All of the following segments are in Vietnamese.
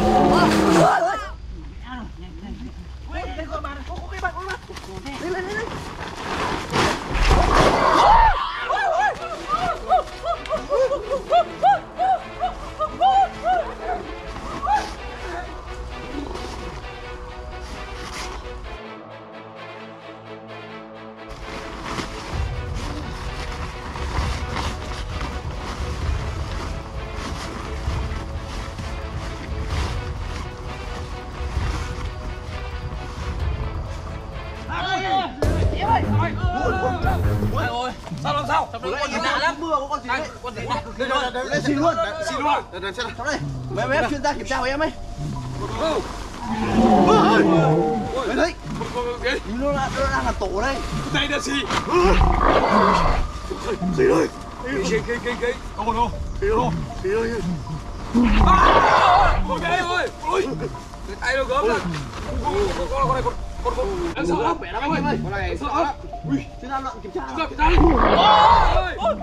Bobby. Sao làm sao? Đấy, anh lạ lắm? mưa có con gì đấy? con gì? Đây đây đây đây xin luôn? Đấy, xin luôn? Đây đây xem nào đây mấy mấy chuyên gia kiểm tra của em ấy. Đấy đấy Nhìn nó là- nó đang là tổ đây. Đây là gì gì đây cái cái cái cái cái không đâu gì đâu gì đây ôi cái ơi ôi cái tay nó gớm rồi con con con này con con con đang sợ lắm mẹ lắm anh ơi con này sợ lắm ui chuyên gia loạn kiểm tra kiểm tra đi ôi ôi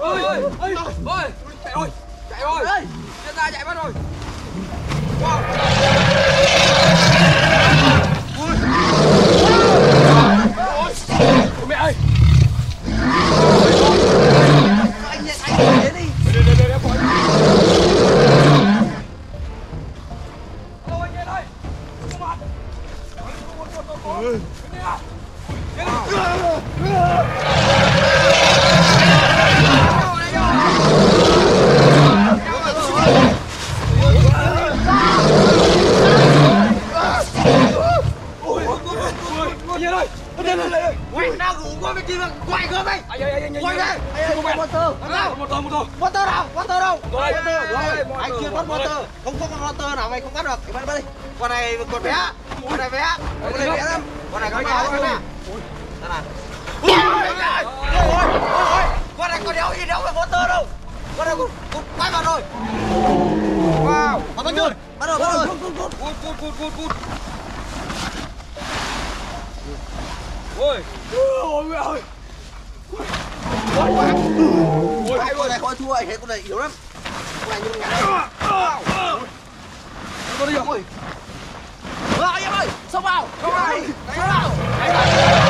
ôi ôi ôi ôi chạy rồi chạy rồi đây chuyên gia chạy mất rồi wow con bé con này vé, con này vé lắm con này có bé lắm nè đây này ui ôi ôi con này có đéo gì đéo phải motor đâu con này cút cút quay vào rồi Wow. bắt bắt chưa bắt rồi bắt rồi Cút, cút, cút, cút, cút. Ôi. Ôi mẹ ơi. ôi con này coi thua anh thấy con này yếu lắm con này như con ngắn Con đi rồi anh em ơi, xông vào, xông vào, xông vào.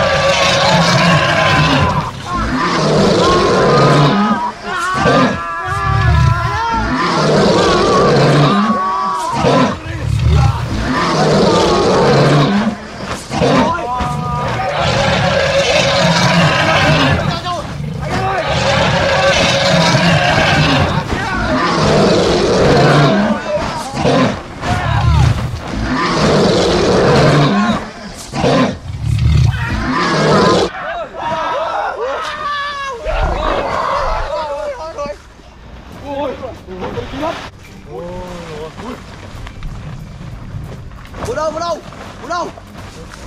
Đâu, bố đâu, bố đâu?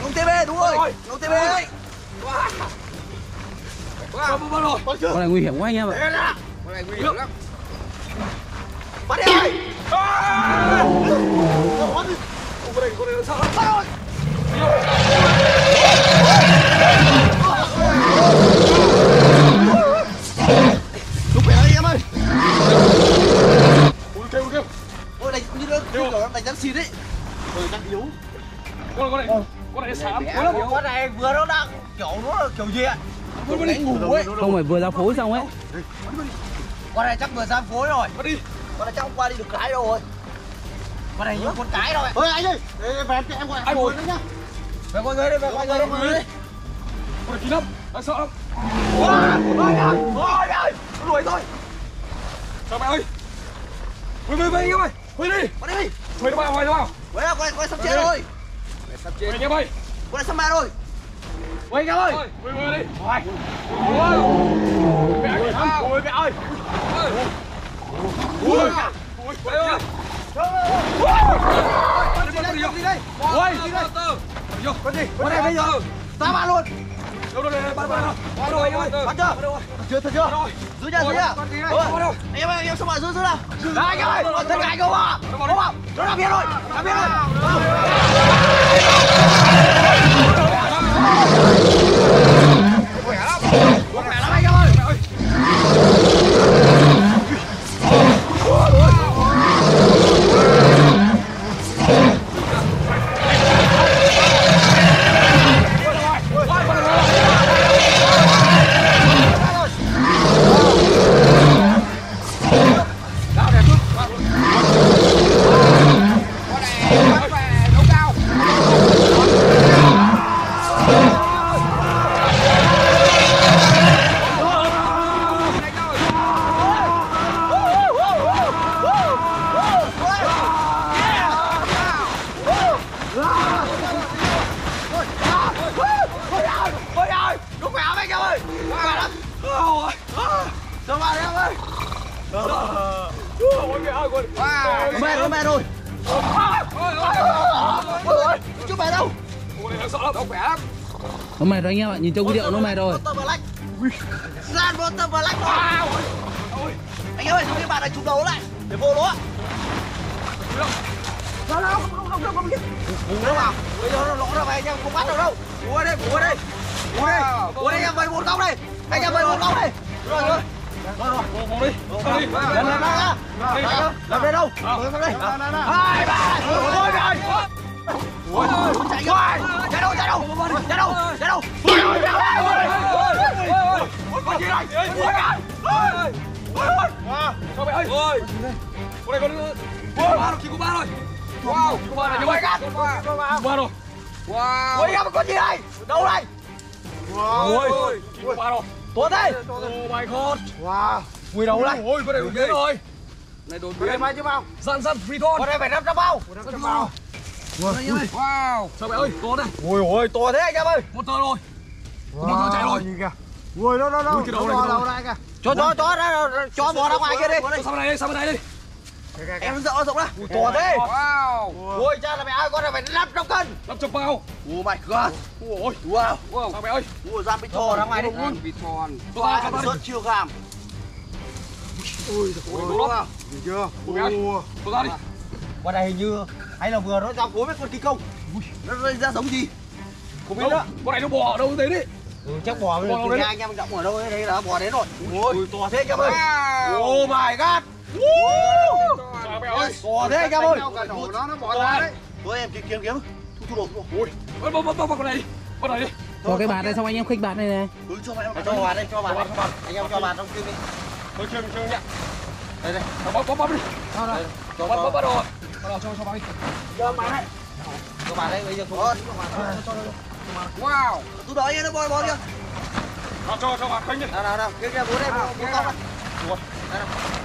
Ông TB đúng rồi, Rồi. ông TB đấy. Wow, bắt rồi. Con này nguy hiểm quá anh em ạ Con này nguy hiểm lắm. bắt đi ơi. Con này, con này nó sợ lắm. Bắt rồi. Lúc về đây em ơi. Ui, kêu, kêu. Ôi đánh như nó đánh rắn xịt ấy. Yếu. Con này, con này, con này quá lắm. Con này vừa nó đang kiểu nó là kiểu gì ạ? Con đi. đánh ngủ ấy. không phải vừa ra phối xong ấy Con này chắc vừa ra phối rồi. Bắt đi. Con này chắc hôm qua đi được cái rồi. Con này như con cái rồi. Ôi anh ơi, về em em gọi Anh ngồi. nhá. Về coi người đây, về coi người đây. Con này kín lắm. Đang sợ lắm. Ôi ôi ôi ôi ôi, đuổi thôi. Sao mẹ ơi? Quay anh em ơi. Quay đi. Con đi. Quay nó vào, quay nó vào. Quay nào, quay quay sắp chết rồi. Quay anh em ơi. Con này sắp ma rồi. Quay anh em ơi. Quay, quay đi. Quay. Ôi. Mẹ ơi? Ôi, mẹ ơi. Ôi. Ôi. Ôi, quay ơi. Đi đây, đi đây. Ôi, đi đây. Vô. Con gì? Con này bây giờ ra bạn luôn. Đâu, đâu, đâu, bắt, bắt, bắt. Bắt rồi anh ơi. Bắt chưa? Chưa thật chưa? Giữ nha, giữ nha. Em ơi, em xong rồi giữ giữ nào. Ra anh ơi, còn thân anh không ạ? Không ạ. Nó đã biết rồi. Đã biết rồi. Khỏe lắm mẹ rồi mẹ rồi chú mẹ đâu sợ lắm khỏe lắm Nó mệt rồi anh em ạ, nhìn trong video nó mệt rồi. Motor Black Gian Black rồi Anh em ơi, chúng bạn này chụp đấu lại Để vô lỗ Không, không, không không không không biết nó vào Bây giờ nó lỗ ra về anh em không bắt được đâu Bù đây, bù đây Bù đây, đây anh em vây một góc đây. Anh em vây một góc đây. Rồi rồi. Rồi đi Ngồi đi đi Lần lần ra Làm đây đâu Làm đây Hai ba Ôi trời Ôi chạy đâu Chạy đâu chạy đâu Chạy đâu chạy đâu con gì đây ôi ôi ôi sao vậy ơi ôi con này con ôi ba rồi chỉ có ba rồi wow chỉ có ba này như vậy ba rồi wow Ôi em con gì đây Đâu đây ôi chỉ có ba rồi Tuấn đây oh my god! Wow. Quỳ đâu đây ôi con này đột biến rồi. này đột biến. mai chứ bao? Dặn dặn free thon Con này phải 500 bao. Wow. Sao vậy ơi to đây Ôi ôi to thế anh em ơi. Motor rồi. Motor chạy rồi. Ui đâu đâu đâu. Ui, cái đầu này, đầu này. Cho cho cho cho bò ra ngoài kia đi. sao bên này đi sao bên này đi Em dỡ rộng ra Ui to thế? Wow. Ui cha là mẹ ơi con này phải 500 cân. Năm trăm bao. Oh my god. Ôi. Wow. Sao vậy ơi? Ui giam bị thò ra ngoài đi bị thon Cho ăn suất chiều gàm. Ôi đúng lắm chưa? Ui, ra đi Con này hình như Hay là vừa nó ra cuối với con kinh công. Nó rơi ra giống gì? Không biết đó con này nó bò ở đâu thế đi Ừ, chắc bò Bò với đâu cái đấy? anh em động ở đâu đấy, đấy là bò đến rồi. Ui to thế em ơi. Wow. oh my sao ơi. To thế anh em ơi. nó nó bỏ ra đấy. Tôi em kiếm kiếm kiếm. Thu thu đồ thu đồ. Ui bắt bắt bắt bắt con này đi. Con này đi. Có cái bạt đây xong anh em khích bạt này này. Ừ, cho bạn cho bà đây cho bà đây. Anh em cho bà trong kia đi. Thôi chơi chơi nhá. Đây đây. Bắt bắt bắt đi. Cho bắt bắt bà bắt rồi bắt đầu cho cho bà đi. Cho bà đây cho bà đây bây giờ có wow. Tú đói nó bò bò kia cho cho cho bà khinh đi. Nào nào nào. Kia kia bố đây bố ôi rồi về đây đây. rồi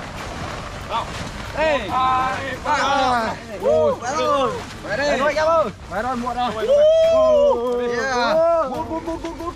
ơi Về rồi, muộn rồi. yeah. Bút bút bút bút bút